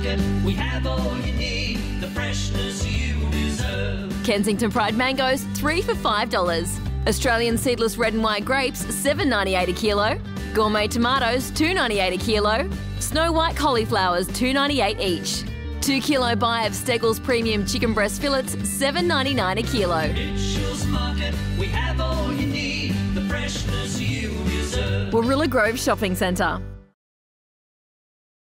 Market, we have all you need, the freshness you deserve. Kensington Pride mangoes, three for $5. Australian seedless red and white grapes, $7.98 a kilo. Gourmet tomatoes, $2.98 a kilo. Snow white cauliflowers, $2.98 each. 2 kilo buy of Steggles premium chicken breast fillets, $7.99 a kilo. Mitchell's Market, we have all you need, the freshness you deserve. Warilla Grove Shopping Centre.